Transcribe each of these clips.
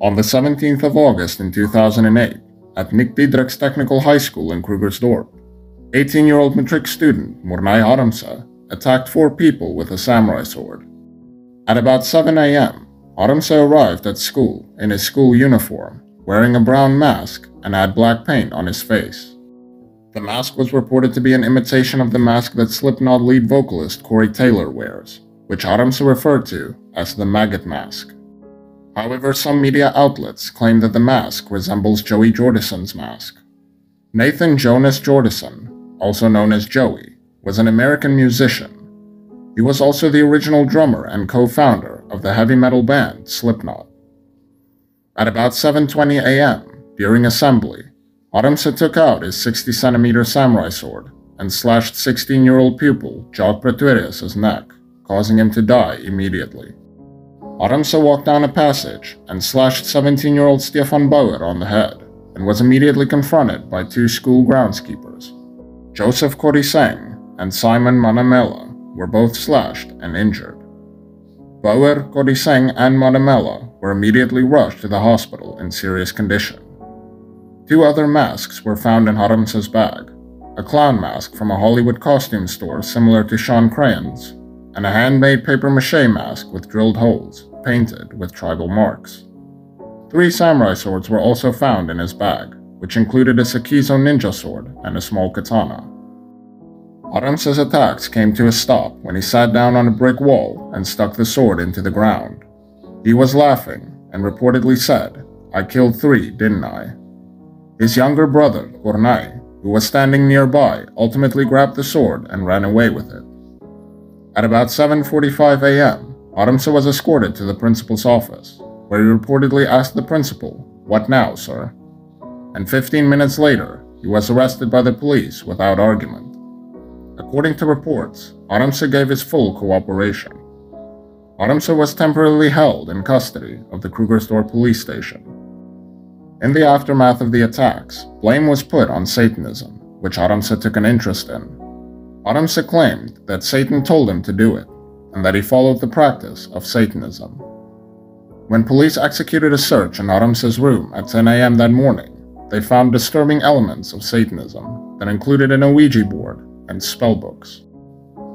On the 17th of August in 2008, at Nic Diedericks Technical High School in Krugersdorp, 18-year-old matric student Morné Harmse attacked four people with a samurai sword. At about 7 a.m., Harmse arrived at school in his school uniform, wearing a brown mask and had black paint on his face. The mask was reported to be an imitation of the mask that Slipknot lead vocalist Corey Taylor wears, which Harmse referred to as the maggot mask. However, some media outlets claim that the mask resembles Joey Jordison's mask. Nathan Jonas Jordison, also known as Joey, was an American musician. He was also the original drummer and co-founder of the heavy metal band Slipknot. At about 7.20 am, during assembly, Harmse took out his 60-centimeter samurai sword and slashed 16-year-old pupil Jacques Pretorius' neck, causing him to die immediately. Harmse walked down a passage and slashed 17-year-old Stefan Bauer on the head and was immediately confronted by two school groundskeepers. Joseph Koriseng and Simon Manamela were both slashed and injured. Bauer, Koriseng, and Manamela were immediately rushed to the hospital in serious condition. Two other masks were found in Harmse's bag, a clown mask from a Hollywood costume store similar to Sean Crane's, and a handmade papier-mâché mask with drilled holes painted with tribal marks. Three samurai swords were also found in his bag, which included a Sekizo ninja sword and a small katana. Harmse's attacks came to a stop when he sat down on a brick wall and stuck the sword into the ground. He was laughing and reportedly said, I killed three, didn't I? His younger brother, Kornai, who was standing nearby, ultimately grabbed the sword and ran away with it. At about 7.45 am, Harmse was escorted to the principal's office, where he reportedly asked the principal, What now, sir? And 15 minutes later, he was arrested by the police without argument. According to reports, Harmse gave his full cooperation. Harmse was temporarily held in custody of the Krugersdorp police station. In the aftermath of the attacks, blame was put on Satanism, which Harmse took an interest in. Harmse claimed that Satan told him to do it, and that he followed the practice of Satanism. When police executed a search in Harmse's room at 10 a.m. that morning, they found disturbing elements of Satanism that included an Ouija board and spellbooks.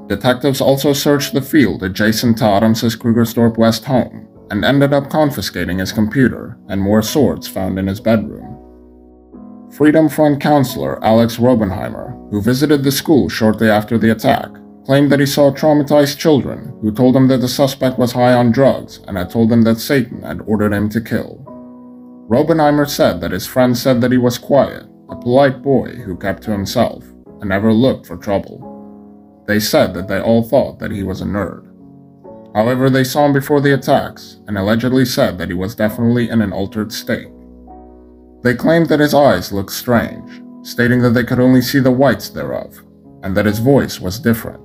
Detectives also searched the field adjacent to Harmse's Krugersdorp West home and ended up confiscating his computer and more swords found in his bedroom. Freedom Front counselor Alex Robenheimer, who visited the school shortly after the attack, claimed that he saw traumatized children who told him that the suspect was high on drugs and had told him that Satan had ordered him to kill. Robenheimer said that his friends said that he was quiet, a polite boy who kept to himself, and never looked for trouble. They said that they all thought that he was a nerd. However, they saw him before the attacks and allegedly said that he was definitely in an altered state. They claimed that his eyes looked strange, stating that they could only see the whites thereof, and that his voice was different.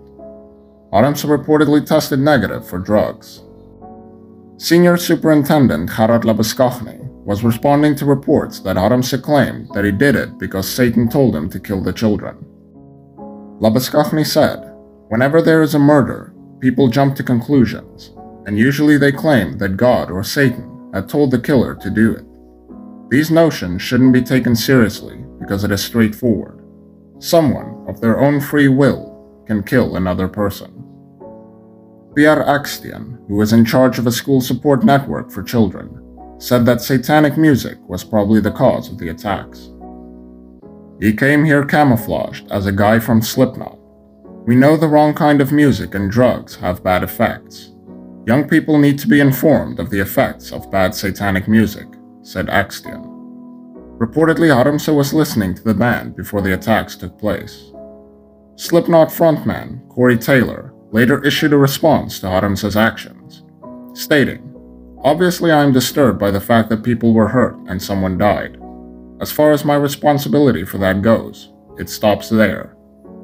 Harmse reportedly tested negative for drugs. Senior Superintendent Harald Labeskochny was responding to reports that Harmse claimed that he did it because Satan told him to kill the children. Labeskochny said, Whenever there is a murder, people jump to conclusions, and usually they claim that God or Satan had told the killer to do it. These notions shouldn't be taken seriously because it is straightforward. Someone, of their own free will, can kill another person. Pierre Akstian, who was in charge of a school support network for children, said that satanic music was probably the cause of the attacks. He came here camouflaged as a guy from Slipknot. We know the wrong kind of music and drugs have bad effects. Young people need to be informed of the effects of bad satanic music, said Akstian. Reportedly, Harmse was listening to the band before the attacks took place. Slipknot frontman Corey Taylor later issued a response to Harmse's actions, stating, Obviously, I am disturbed by the fact that people were hurt and someone died. As far as my responsibility for that goes, it stops there,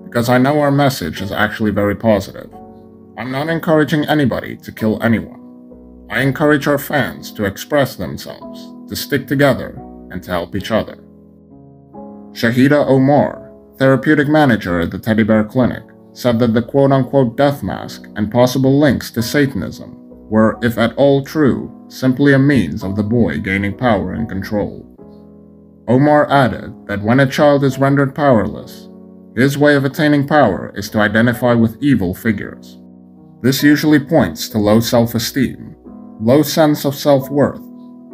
because I know our message is actually very positive. I'm not encouraging anybody to kill anyone. I encourage our fans to express themselves, to stick together, and to help each other. Shahida Omar, therapeutic manager at the Teddy Bear Clinic, said that the quote unquote death mask and possible links to Satanism were, if at all true, simply a means of the boy gaining power and control. Omar added that when a child is rendered powerless, his way of attaining power is to identify with evil figures. This usually points to low self esteem, low sense of self worth,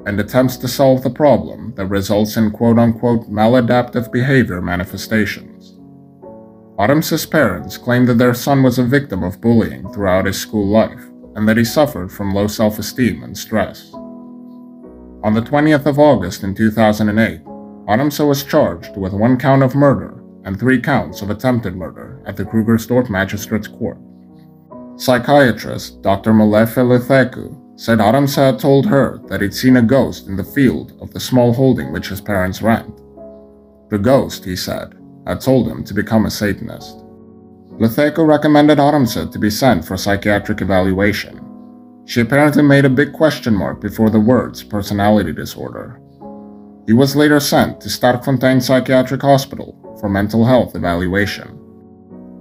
and attempts to solve the problem that results in quote unquote maladaptive behavior manifestations. Harmse's parents claimed that their son was a victim of bullying throughout his school life and that he suffered from low self esteem and stress. On the 20th of August in 2008, Harmse was charged with one count of murder and three counts of attempted murder at the Krugersdorp Magistrates Court. Psychiatrist Dr. Molefe Lutheku said Harmse had told her that he'd seen a ghost in the field of the small holding which his parents rent. The ghost, he said, had told him to become a Satanist. Lutheku recommended Harmse to be sent for psychiatric evaluation. She apparently made a big question mark before the words personality disorder. He was later sent to Sterkfontein Psychiatric Hospital for mental health evaluation.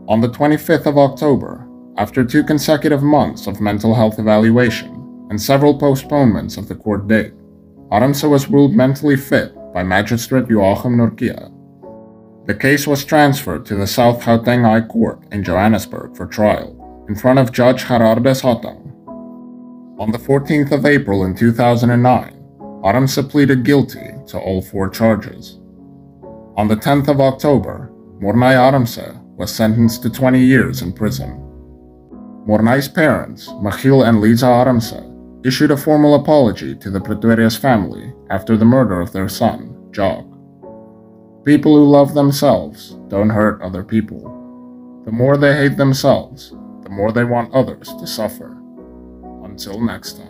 On the 25th of October, after two consecutive months of mental health evaluation and several postponements of the court date, Harmse was ruled mentally fit by Magistrate Joachim Norkia the case was transferred to the South Gauteng High Court in Johannesburg for trial, in front of Judge Gerardus Hatang. On the 14th of April in 2009, Harmse pleaded guilty to all four charges. On the 10th of October, Morné Harmse was sentenced to 20 years in prison. Morné's parents, Michiel and Liza Harmse, issued a formal apology to the Pretorius family after the murder of their son, Jock. People who love themselves don't hurt other people. The more they hate themselves, the more they want others to suffer. Until next time.